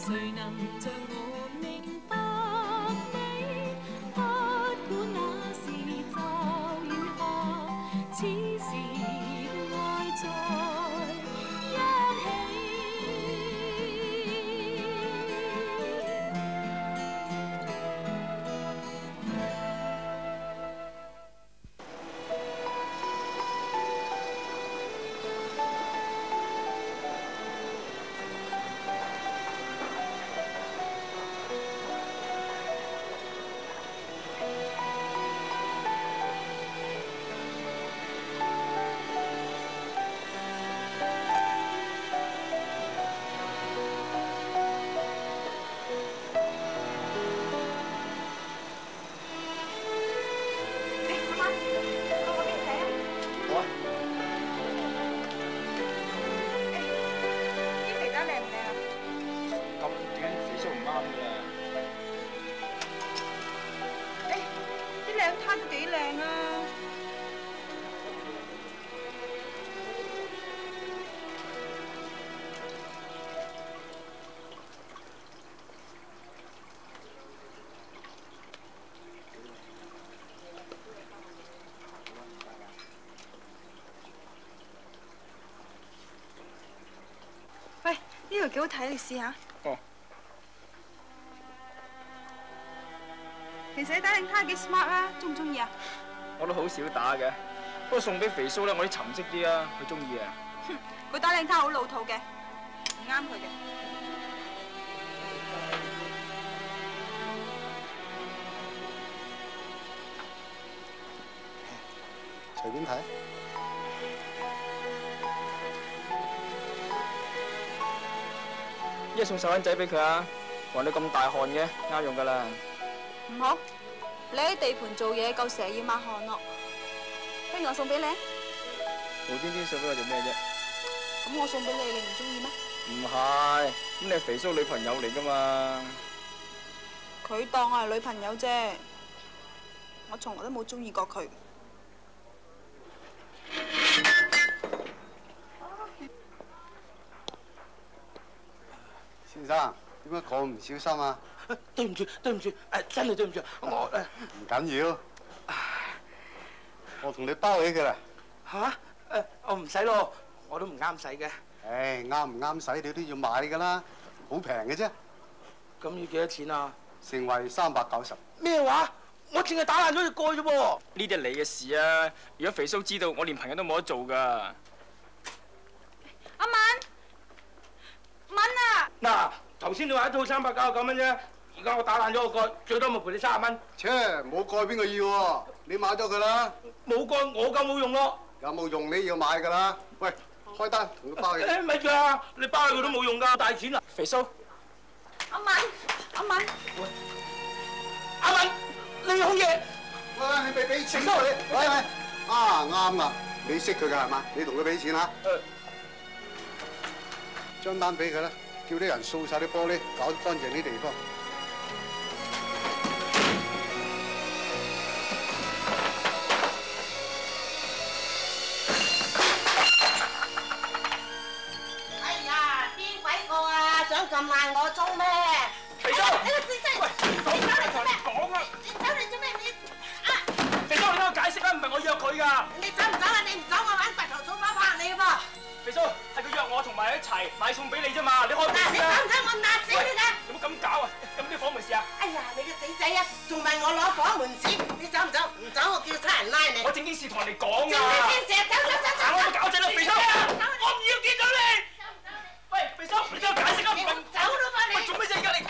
谁能像我 幾好睇，你試下。哦。其實你打領呔幾 smart 啊，中唔中意啊？我都好少打嘅，不過送俾肥叔咧，我啲沉色啲啊，佢中意啊。哼佢打領呔好老土嘅，唔啱佢嘅。隨便睇。一送細蚊仔俾佢啊，話你咁大汗嘅，啱用噶啦。唔好，你喺地盤做嘢夠成日要抹汗咯。不如我送俾你，無端端送俾我做咩啫？咁我送俾你，你唔中意咩？唔係，咁你係肥叔女朋友嚟噶嘛？佢當我係女朋友啫，我從來都冇中意過佢。先生，點解咁唔小心啊？對唔住，對唔住，誒真係對唔住，我誒唔緊要，我同你包起佢啦。嚇誒我唔使咯，我都唔啱使嘅。唉，啱唔啱使你都要買噶啦，好平嘅啫，咁要幾多錢啊？成為三百九十。咩話？我淨係打爛咗隻蓋啫喎！呢啲係你嘅事啊！如果肥叔知道，我連朋友都冇得做噶。阿敏，敏啊！嗱，頭先你話一套三百九十九蚊啫，而家我打爛咗個蓋，最多咪賠你三十蚊。切，冇蓋邊個要喎？你買咗佢啦，冇蓋我夠冇用咯。有冇用你要買噶啦？喂，開單同佢包嘢。誒咪住啊！你包佢都冇用㗎，大錢啊！肥叔，阿敏，阿敏，阿敏，你好嘢！喂，你俾俾錢佢，喂喂，啊啱啦，你識佢㗎係嘛？你同佢俾錢啊？張單俾佢啦，叫啲人掃晒啲玻璃，搞乾淨啲地方。哎呀，邊鬼個啊，想撳爛我鐘咩？肥叔，你個死仔，你走嚟做咩？講啊！你走嚟做咩？你啊，肥叔，你聽我解釋啦，唔係我約佢噶。你走唔走啊？你唔走，我玩白頭草包拍你嘅噃！肥叔，係佢約我同埋一齐买餸俾你啫嘛，你开咩先啊？唔使我压死你啦！有冇咁搞啊？咁啲房门事啊？哎呀，你个死仔啊！仲问我攞房门纸，你走唔走？唔走，我叫差人拉你。我正经事同人哋讲啊！正经事，走走走走。我搞仔啦肥叔，我唔要见到你。喂，肥叔，你听我解释啊！唔走啦嘛，你。喂，做咩啫？而家你？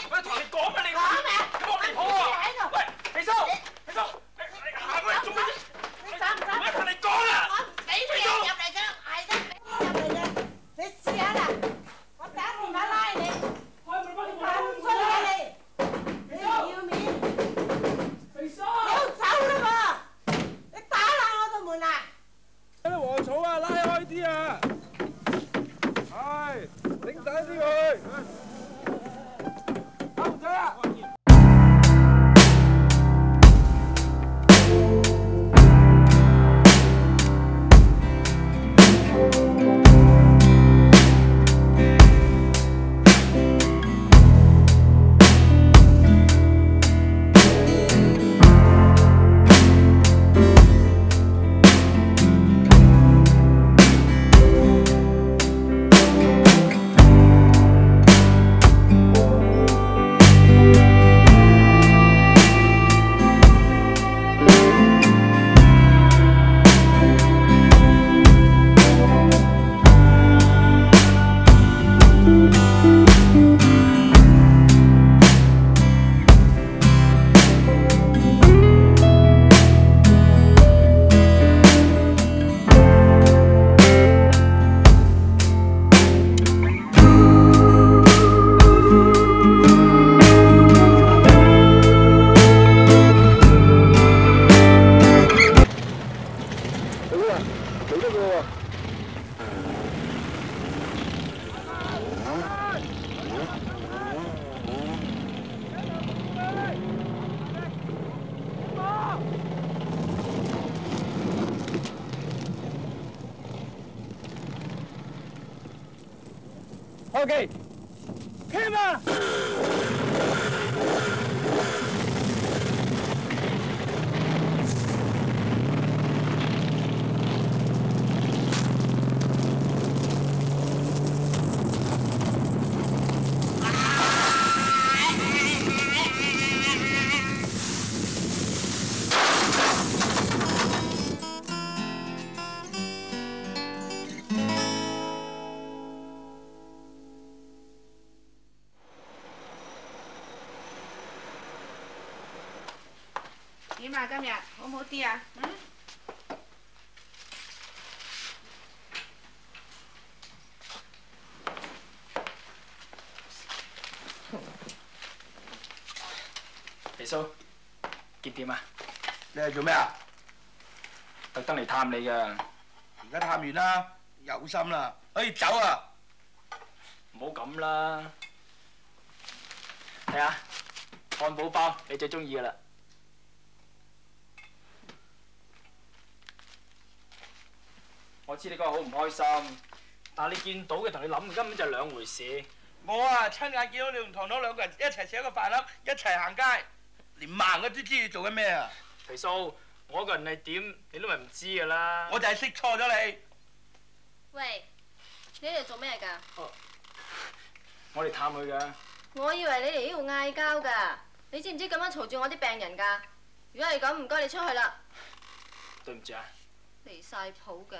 OK，聽點啊？今日好唔好啲啊？嗯？肥叔，結點啊？你係做咩啊？特登嚟探你噶，而家探完啦，有心啦，可以走啊！唔好咁啦。睇下漢堡包，你最中意噶啦。知你嗰日好唔開心，但係你見到嘅同你諗嘅根本就係兩回事。我啊，親眼見到你同堂堂兩個人一齊食一個飯盒，一齊行街，連盲嘅都知你做緊咩啊！皮叔，我個人係點，你都咪唔知噶啦。我就係識錯咗你。喂，你嚟做咩㗎？我嚟探佢噶。我以為你嚟呢度嗌交㗎，你知唔知咁樣嘈住我啲病人㗎？如果係咁，唔該你出去啦，對唔住啊。離晒譜嘅。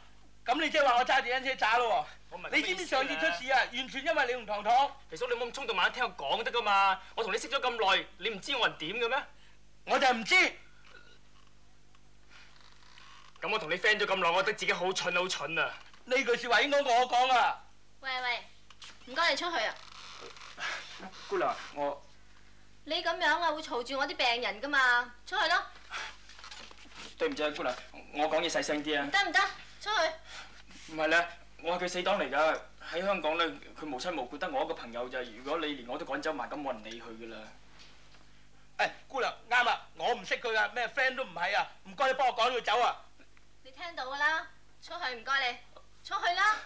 咁你即係話我揸電單車渣咯你知唔知上次出事啊？完全因為你同糖糖。肥叔，你冇咁衝動，慢慢聽我講得噶嘛！我同你識咗咁耐，你唔知我人點嘅咩？我就唔知。咁我同你 friend 咗咁耐，我覺得自己好蠢好蠢啊！呢句説話應該我講啊！喂喂，唔該你出去啊！姑娘，我你咁樣啊，會嘈住我啲病人噶嘛，出去咯，對唔住啊，姑娘，我講嘢細聲啲啊！得唔得？出去。唔係咧，我係佢死黨嚟㗎。喺香港咧，佢無親無故，得我一個朋友咋。如果你連我都趕走埋，咁冇人理佢㗎啦。誒，姑娘啱啊，我唔識佢啊，咩 friend 都唔係啊，唔該你幫我趕佢走啊！你聽到噶啦，出去唔該你，出去啦。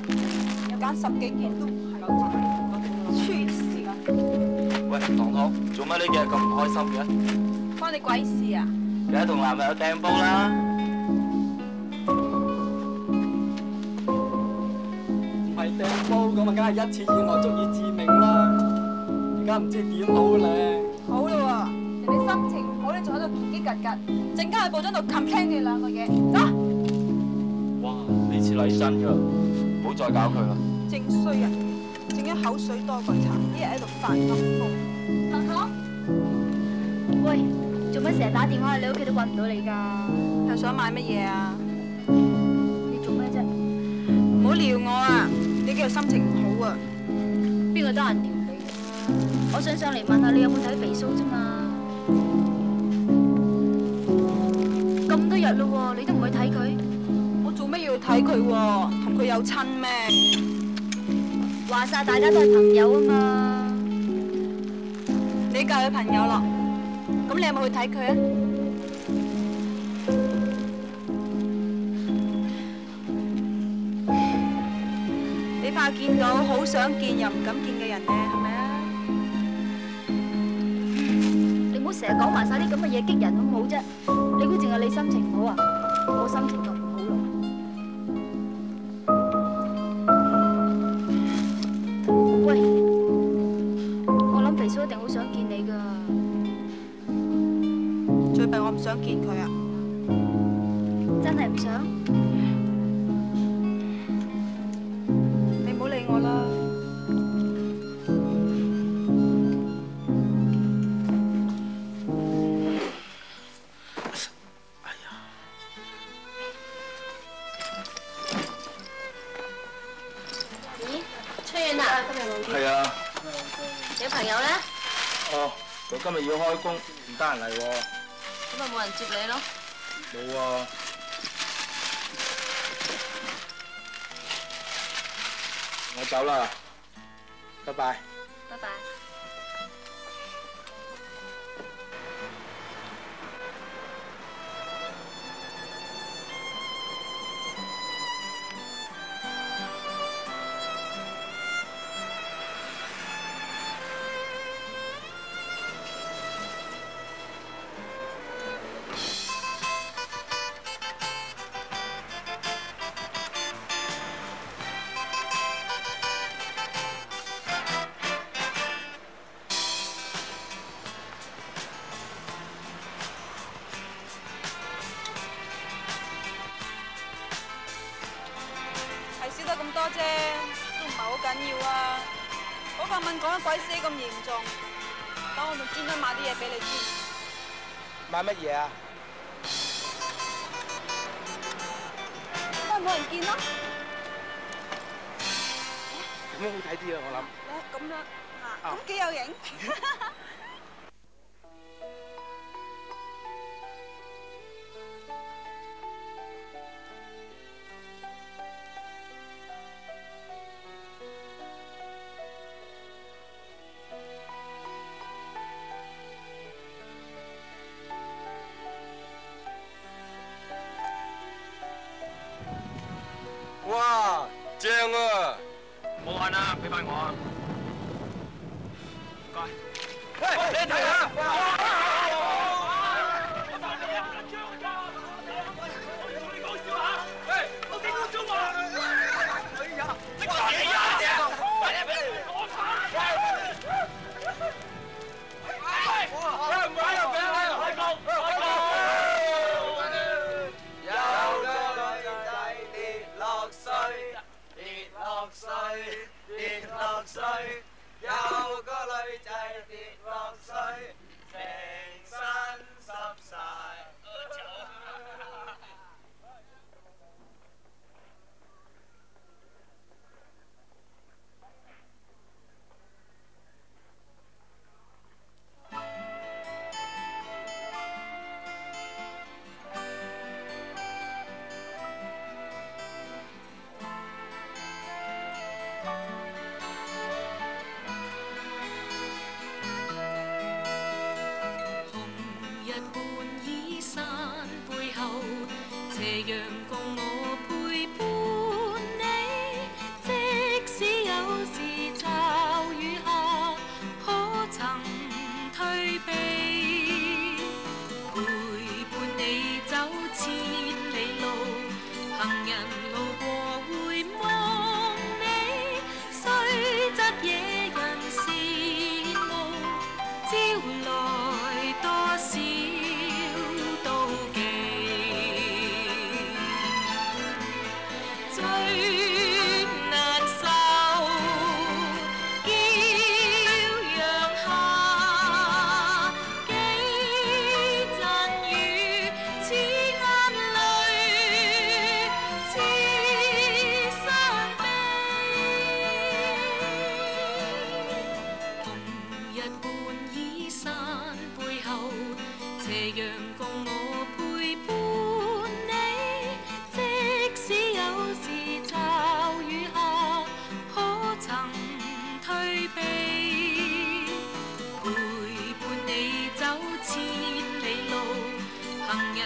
混吉，有揀十幾件都唔係，黐線啊！喂，糖糖，做乜呢幾日咁唔開心嘅？關你鬼事啊！你喺同男朋友掟煲啦。唔係掟煲咁啊，梗係一次意外足以致命啦！而家唔知點好咧。好啦喎，人哋心情唔好，你仲喺度叽叽格格，陣間去報章度 complain 你兩個嘢，走！哇，呢次嚟真㗎，唔好再搞佢啦。正衰人，正一口水多過茶，一日喺度發噏風。糖糖，喂，做乜成日打電話去你屋企都揾唔到你㗎？又想買乜嘢啊？你做咩啫？唔好撩我啊！你今日心情唔好啊！邊個得閒撩你啊？我想上嚟問下你有冇睇肥蘇啫嘛。咁多日咯喎，你都唔去睇佢？我做咩要睇佢喎？同佢有親咩？話晒大家都係朋友啊嘛。你教佢朋友咯，咁你有冇去睇佢啊？你怕見到好想見又唔敢見嘅人咧，係咪啊？你唔好成日講埋晒啲咁嘅嘢激人好唔好啫？你估淨係你心情唔好啊？我心情好見佢啊！真係唔想？你唔好理我啦。咦，出院啦？係啊，你朋友咧？哦，佢今日要開工，唔得閒嚟喎。咁咪冇人接你咯？冇啊。我走啦，拜拜。拜拜。嗰個問講得鬼死咁嚴重，等我仲專登買啲嘢俾你添。買乜嘢啊？都係冇人見咯。咁樣好睇啲啊！我諗。咧咁樣嚇，咁幾有型。正啊！冇眼啦，俾翻我啊！唔该。喂，你睇下。水，跌落水。有個女 sägen 千里路，行人